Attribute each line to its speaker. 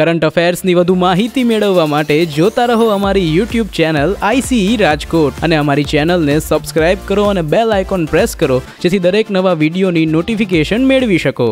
Speaker 1: current અફેર્સની વધુ માહિતી મેળવવા માટે જોતા રહો અમારી યુટ્યુબ ચેનલ આઈસીઈ રાજકોટ અને અમારી ચેનલને સબસ્ક્રાઇબ કરો અને બેલ આઇકોન પ્રેસ કરો જેથી દરેક નવા વિડીયોની નોટિફિકેશન મેળવી શકો